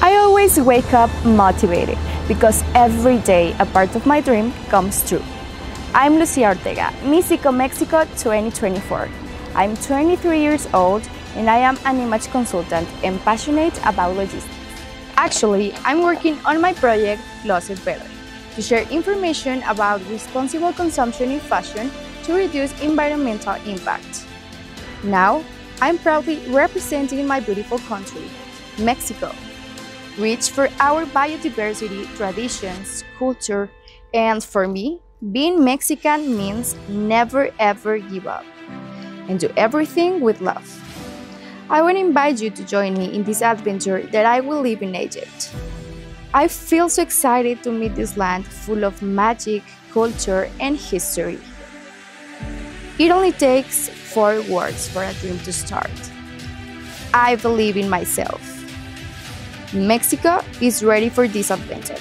I always wake up motivated because every day a part of my dream comes true. I'm Lucia Ortega, Eco Mexico 2024. I'm 23 years old and I am an image consultant and passionate about logistics. Actually, I'm working on my project Closet Better to share information about responsible consumption in fashion to reduce environmental impact. Now, I'm proudly representing my beautiful country, Mexico, rich for our biodiversity, traditions, culture, and for me, being Mexican means never ever give up and do everything with love. I want to invite you to join me in this adventure that I will live in Egypt. I feel so excited to meet this land full of magic, culture, and history. It only takes four words for a dream to start. I believe in myself. Mexico is ready for this adventure.